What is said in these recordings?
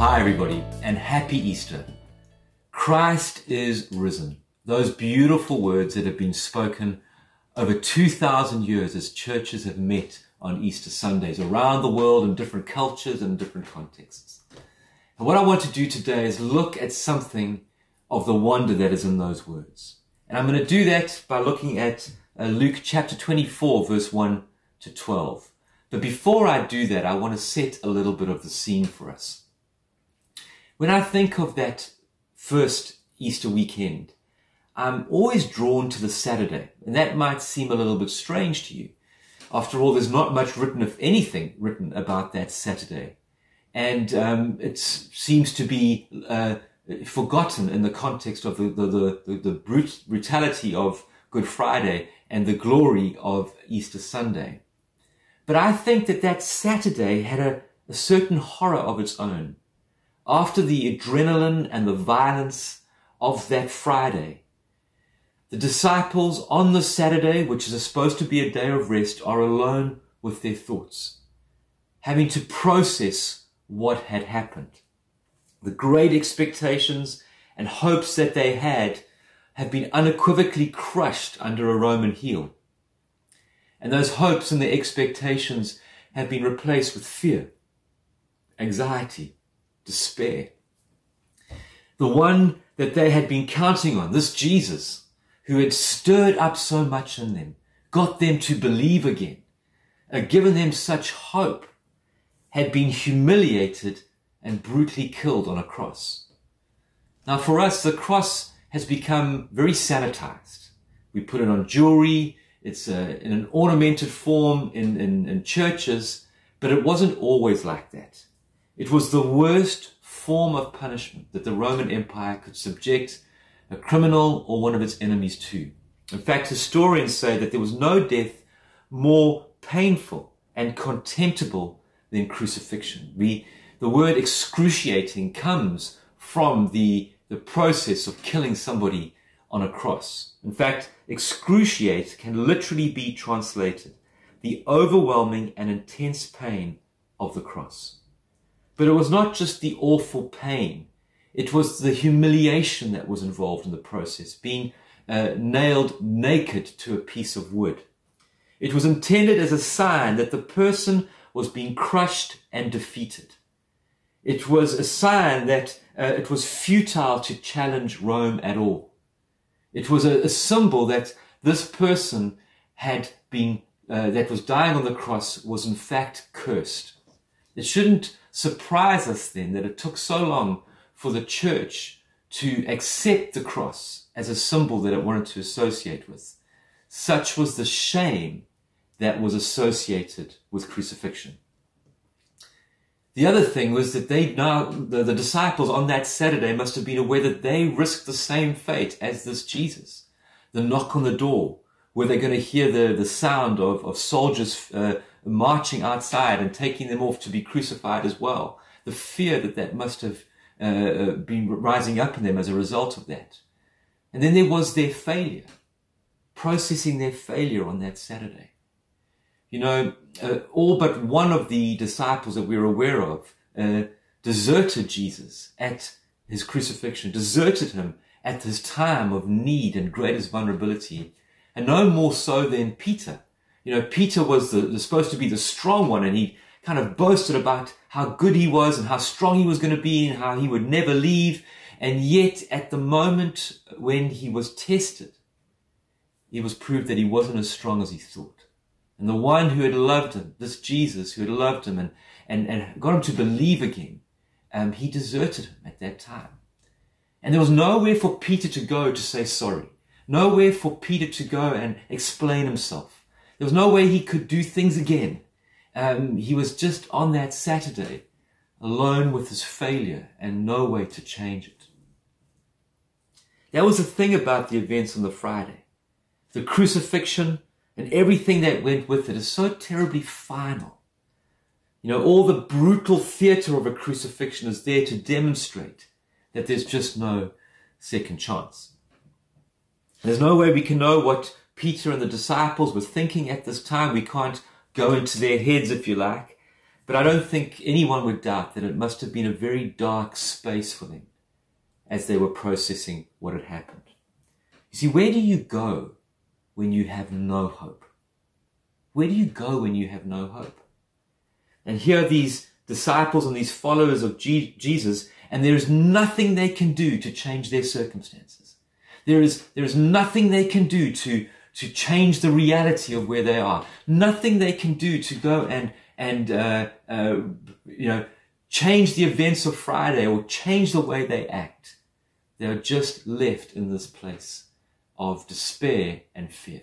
Hi, everybody, and happy Easter. Christ is risen. Those beautiful words that have been spoken over 2,000 years as churches have met on Easter Sundays around the world in different cultures and different contexts. And what I want to do today is look at something of the wonder that is in those words. And I'm going to do that by looking at uh, Luke chapter 24, verse 1 to 12. But before I do that, I want to set a little bit of the scene for us. When I think of that first Easter weekend, I'm always drawn to the Saturday, and that might seem a little bit strange to you. After all, there's not much written, if anything, written about that Saturday. And um, it seems to be uh, forgotten in the context of the, the, the, the brut- brutality of Good Friday and the glory of Easter Sunday. But I think that that Saturday had a, a certain horror of its own. After the adrenaline and the violence of that Friday, the disciples on the Saturday, which is supposed to be a day of rest, are alone with their thoughts, having to process what had happened. The great expectations and hopes that they had have been unequivocally crushed under a Roman heel. And those hopes and the expectations have been replaced with fear, anxiety, despair. The one that they had been counting on, this Jesus, who had stirred up so much in them, got them to believe again, uh, given them such hope, had been humiliated and brutally killed on a cross. Now for us, the cross has become very sanitized. We put it on jewelry, it's uh, in an ornamented form in, in, in churches, but it wasn't always like that. It was the worst form of punishment that the Roman Empire could subject a criminal or one of its enemies to. In fact, historians say that there was no death more painful and contemptible than crucifixion. We, the word excruciating comes from the, the process of killing somebody on a cross. In fact, excruciate can literally be translated the overwhelming and intense pain of the cross. But it was not just the awful pain. It was the humiliation that was involved in the process, being uh, nailed naked to a piece of wood. It was intended as a sign that the person was being crushed and defeated. It was a sign that uh, it was futile to challenge Rome at all. It was a, a symbol that this person had been, uh, that was dying on the cross was in fact cursed. It shouldn't surprise us then that it took so long for the church to accept the cross as a symbol that it wanted to associate with. Such was the shame that was associated with crucifixion. The other thing was that they now, the, the disciples on that Saturday must have been aware that they risked the same fate as this Jesus. The knock on the door, where they're going to hear the, the sound of, of soldiers uh, marching outside and taking them off to be crucified as well. The fear that that must have uh, uh been rising up in them as a result of that. And then there was their failure, processing their failure on that Saturday. You know, uh, all but one of the disciples that we're aware of uh, deserted Jesus at his crucifixion, deserted him at his time of need and greatest vulnerability, and no more so than Peter. You know, Peter was the, supposed to be the strong one, and he kind of boasted about how good he was and how strong he was going to be and how he would never leave. And yet, at the moment when he was tested, it was proved that he wasn't as strong as he thought. And the one who had loved him, this Jesus who had loved him and, and, and got him to believe again, um, he deserted him at that time. And there was nowhere for Peter to go to say sorry. Nowhere for Peter to go and explain himself. There was no way he could do things again. Um, he was just on that Saturday alone with his failure and no way to change it. That was the thing about the events on the Friday. The crucifixion, and everything that went with it is so terribly final. You know, all the brutal theatre of a crucifixion is there to demonstrate that there's just no second chance. There's no way we can know what Peter and the disciples were thinking at this time. We can't go into their heads, if you like. But I don't think anyone would doubt that it must have been a very dark space for them as they were processing what had happened. You see, where do you go when you have no hope? Where do you go when you have no hope? And here are these disciples and these followers of Jesus, and there is nothing they can do to change their circumstances. There is, there is nothing they can do to, to change the reality of where they are. Nothing they can do to go and, and, uh, uh, you know, change the events of Friday or change the way they act. They are just left in this place of despair and fear.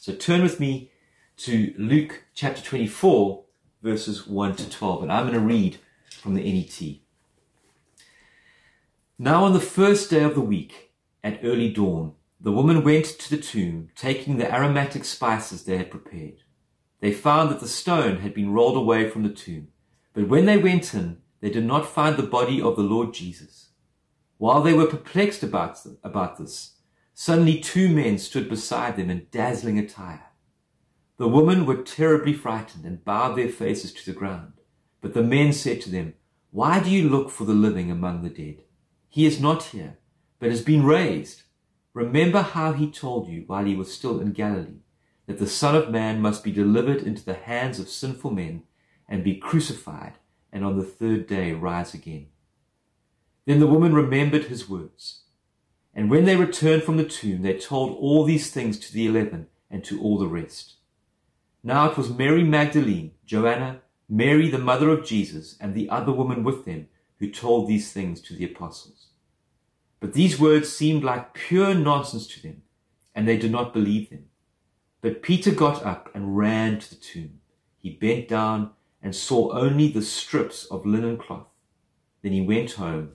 So turn with me to Luke chapter 24, verses 1 to 12, and I'm going to read from the NET. Now on the first day of the week, at early dawn, the woman went to the tomb, taking the aromatic spices they had prepared. They found that the stone had been rolled away from the tomb, but when they went in, they did not find the body of the Lord Jesus. While they were perplexed about, about this, Suddenly two men stood beside them in dazzling attire. The women were terribly frightened and bowed their faces to the ground. But the men said to them, Why do you look for the living among the dead? He is not here, but has been raised. Remember how he told you while he was still in Galilee, that the Son of Man must be delivered into the hands of sinful men and be crucified, and on the third day rise again. Then the woman remembered his words and when they returned from the tomb, they told all these things to the eleven and to all the rest. Now it was Mary Magdalene, Joanna, Mary the mother of Jesus, and the other woman with them who told these things to the apostles. But these words seemed like pure nonsense to them, and they did not believe them. But Peter got up and ran to the tomb. He bent down and saw only the strips of linen cloth. Then he went home,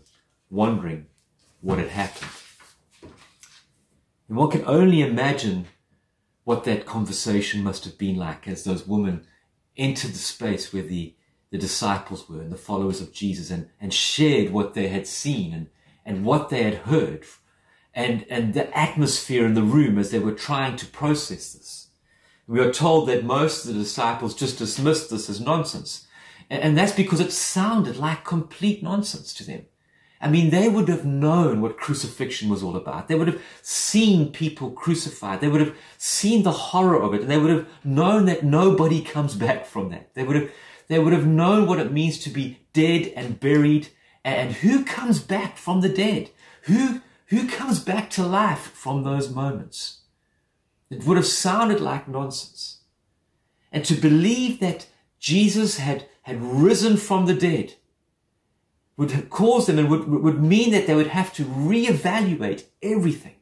wondering what had happened. And one can only imagine what that conversation must have been like as those women entered the space where the, the disciples were and the followers of Jesus and, and shared what they had seen and, and what they had heard and, and the atmosphere in the room as they were trying to process this. We are told that most of the disciples just dismissed this as nonsense. And, and that's because it sounded like complete nonsense to them. I mean, they would have known what crucifixion was all about. They would have seen people crucified. They would have seen the horror of it. And they would have known that nobody comes back from that. They would have, they would have known what it means to be dead and buried. And who comes back from the dead? Who, who comes back to life from those moments? It would have sounded like nonsense. And to believe that Jesus had, had risen from the dead would cause them and would, would mean that they would have to reevaluate everything.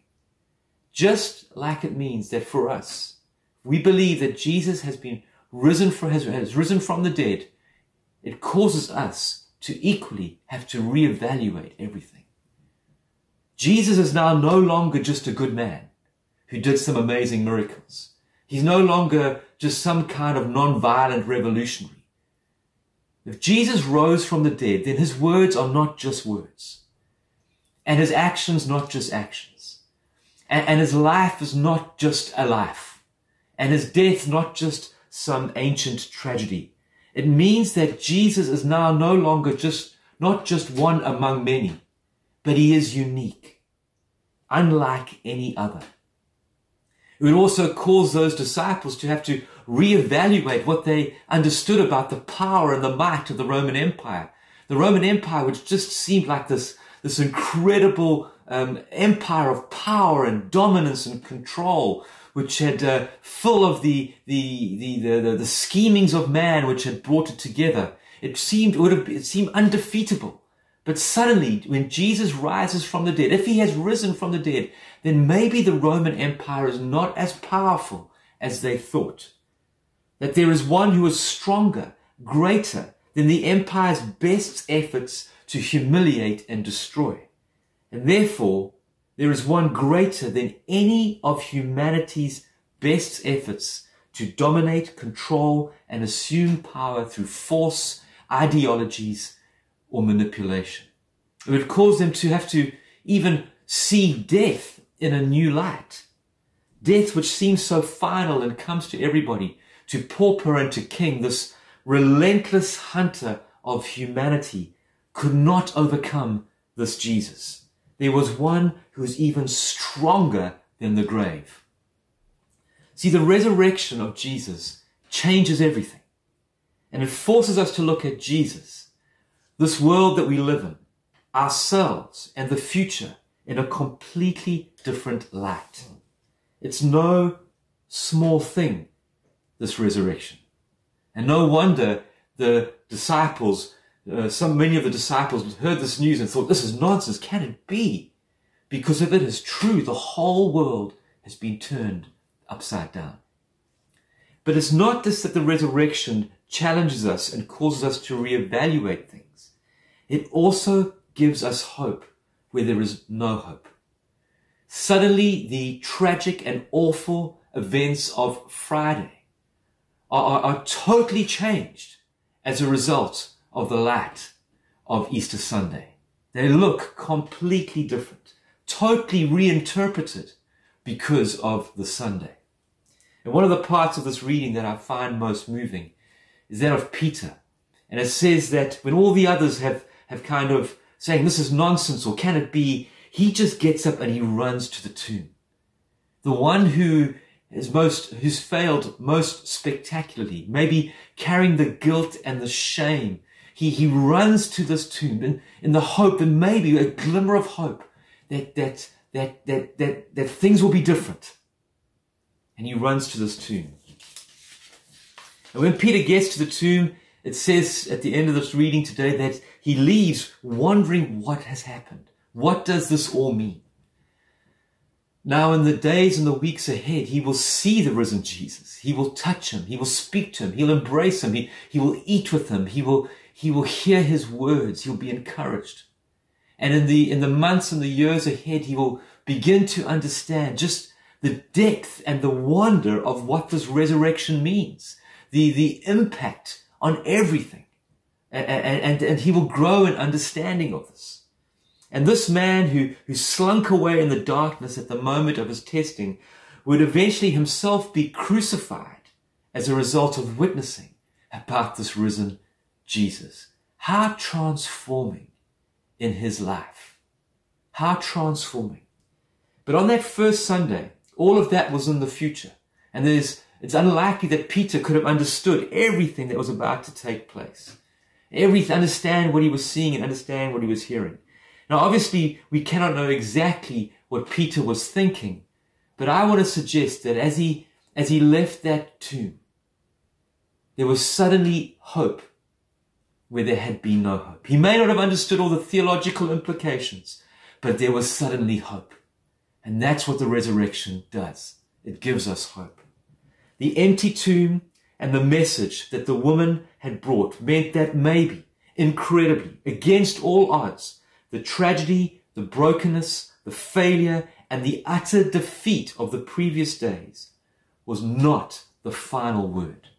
Just like it means that for us, we believe that Jesus has been risen from, has, has risen from the dead. It causes us to equally have to reevaluate everything. Jesus is now no longer just a good man who did some amazing miracles. He's no longer just some kind of non-violent revolutionary. If Jesus rose from the dead, then his words are not just words. And his actions not just actions. And, and his life is not just a life. And his death not just some ancient tragedy. It means that Jesus is now no longer just, not just one among many, but he is unique, unlike any other. It would also cause those disciples to have to reevaluate what they understood about the power and the might of the Roman Empire. The Roman Empire, which just seemed like this, this incredible um, empire of power and dominance and control, which had uh, full of the, the, the, the, the schemings of man, which had brought it together. It seemed, it would have, it seemed undefeatable. But suddenly, when Jesus rises from the dead, if he has risen from the dead, then maybe the Roman Empire is not as powerful as they thought. That there is one who is stronger, greater than the empire's best efforts to humiliate and destroy. And therefore, there is one greater than any of humanity's best efforts to dominate, control, and assume power through force, ideologies, or manipulation. It would cause them to have to even see death in a new light. Death, which seems so final and comes to everybody, to pauper and to king, this relentless hunter of humanity could not overcome this Jesus. There was one who was even stronger than the grave. See, the resurrection of Jesus changes everything. And it forces us to look at Jesus, this world that we live in, ourselves, and the future in a completely different light. It's no small thing, this resurrection. And no wonder the disciples, uh, some many of the disciples heard this news and thought, this is nonsense. Can it be? Because if it is true, the whole world has been turned upside down. But it's not just that the resurrection challenges us and causes us to reevaluate things. It also gives us hope where there is no hope. Suddenly, the tragic and awful events of Friday are, are, are totally changed as a result of the light of Easter Sunday. They look completely different, totally reinterpreted because of the Sunday. And one of the parts of this reading that I find most moving is that of Peter. And it says that when all the others have, have kind of saying this is nonsense or can it be, he just gets up and he runs to the tomb. The one who is most, who's failed most spectacularly, maybe carrying the guilt and the shame. He, he runs to this tomb in, in the hope that maybe a glimmer of hope that, that, that, that, that, that things will be different. And he runs to this tomb. And when Peter gets to the tomb, it says at the end of this reading today that he leaves wondering what has happened. What does this all mean? Now, in the days and the weeks ahead, he will see the risen Jesus. He will touch him. He will speak to him. He'll embrace him. He, he will eat with him. He will, he will hear his words. He'll be encouraged. And in the, in the months and the years ahead, he will begin to understand just the depth and the wonder of what this resurrection means. The, the impact on everything. And, and, and he will grow in understanding of this. And this man who, who slunk away in the darkness at the moment of his testing would eventually himself be crucified as a result of witnessing about this risen Jesus. How transforming in his life. How transforming. But on that first Sunday, all of that was in the future. And there's it's unlikely that Peter could have understood everything that was about to take place. Everything, understand what he was seeing and understand what he was hearing. Now, obviously, we cannot know exactly what Peter was thinking, but I want to suggest that as he, as he left that tomb, there was suddenly hope where there had been no hope. He may not have understood all the theological implications, but there was suddenly hope. And that's what the resurrection does. It gives us hope. The empty tomb and the message that the woman had brought meant that maybe, incredibly, against all odds, the tragedy, the brokenness, the failure, and the utter defeat of the previous days was not the final word.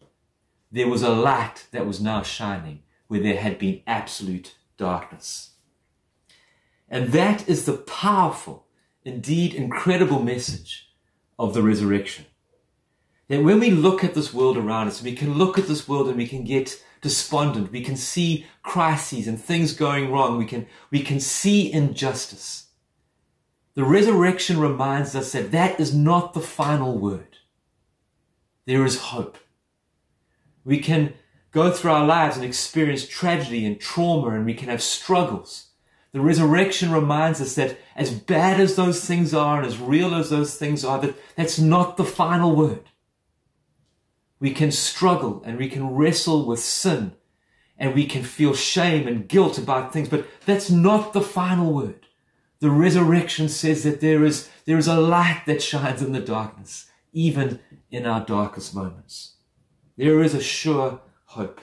There was a light that was now shining where there had been absolute darkness. And that is the powerful, indeed incredible message of the resurrection that when we look at this world around us, we can look at this world and we can get despondent. We can see crises and things going wrong. We can, we can see injustice. The resurrection reminds us that that is not the final word. There is hope. We can go through our lives and experience tragedy and trauma and we can have struggles. The resurrection reminds us that as bad as those things are and as real as those things are, that that's not the final word. We can struggle and we can wrestle with sin and we can feel shame and guilt about things, but that's not the final word. The resurrection says that there is, there is a light that shines in the darkness, even in our darkest moments. There is a sure hope.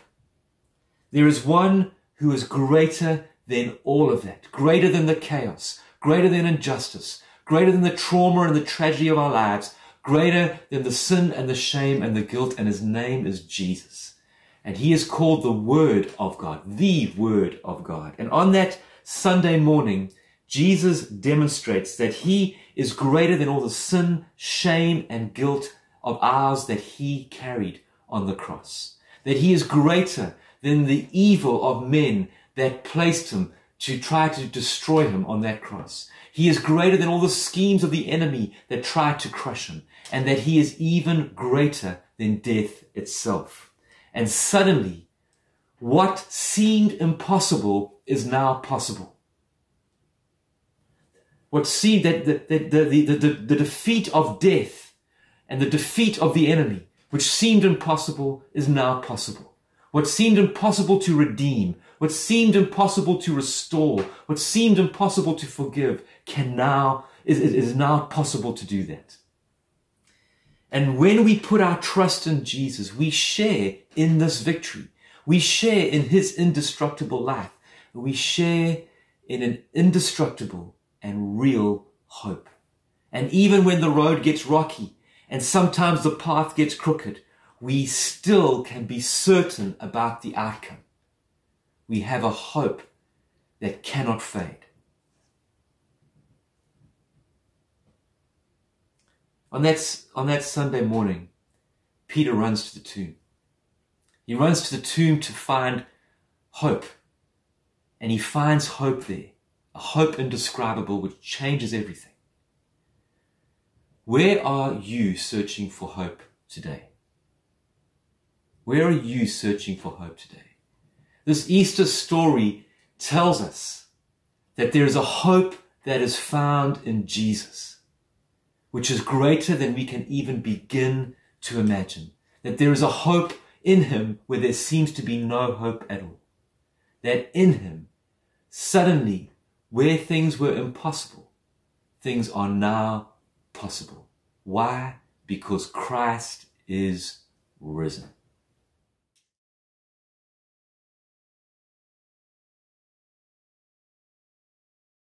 There is one who is greater than all of that, greater than the chaos, greater than injustice, greater than the trauma and the tragedy of our lives, greater than the sin and the shame and the guilt, and his name is Jesus. And he is called the Word of God, the Word of God. And on that Sunday morning, Jesus demonstrates that he is greater than all the sin, shame, and guilt of ours that he carried on the cross. That he is greater than the evil of men that placed him to try to destroy him on that cross. He is greater than all the schemes of the enemy that tried to crush him, and that he is even greater than death itself. And suddenly, what seemed impossible is now possible. What seemed that the, the, the, the, the defeat of death and the defeat of the enemy, which seemed impossible, is now possible. What seemed impossible to redeem, what seemed impossible to restore, what seemed impossible to forgive, can now, is, is now possible to do that. And when we put our trust in Jesus, we share in this victory. We share in his indestructible life. We share in an indestructible and real hope. And even when the road gets rocky and sometimes the path gets crooked, we still can be certain about the outcome. We have a hope that cannot fade. On that, on that Sunday morning, Peter runs to the tomb. He runs to the tomb to find hope. And he finds hope there, a hope indescribable which changes everything. Where are you searching for hope today? Where are you searching for hope today? This Easter story tells us that there is a hope that is found in Jesus, which is greater than we can even begin to imagine. That there is a hope in him where there seems to be no hope at all. That in him, suddenly, where things were impossible, things are now possible. Why? Because Christ is risen.